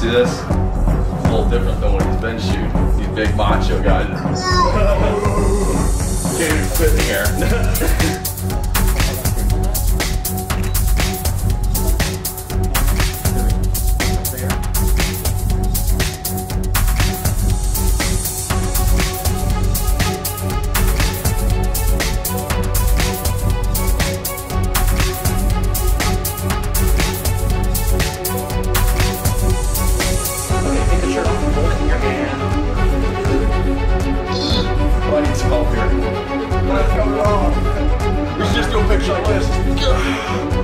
see this? It's a little different than what he's been shooting. These big macho guys. Can't even fit in here. legs like this.